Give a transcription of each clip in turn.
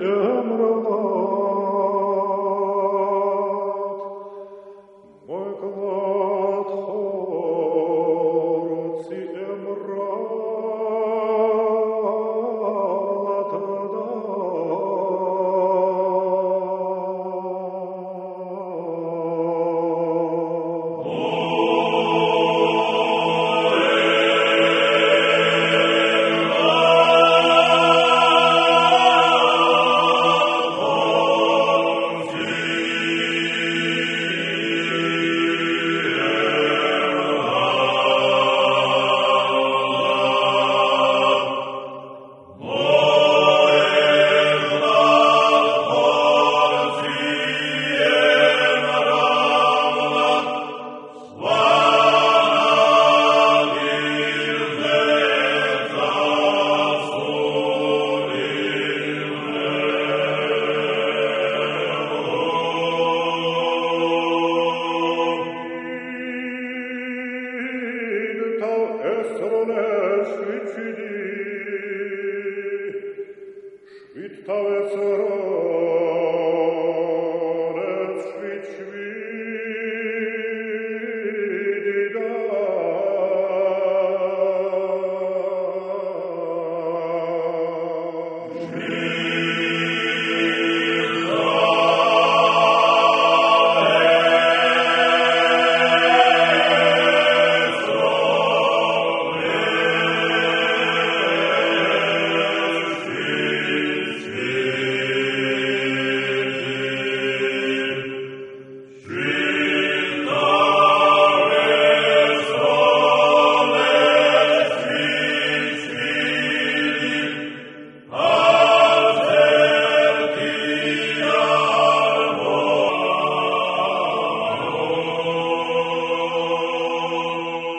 earth. non è suicidio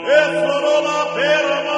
e florona per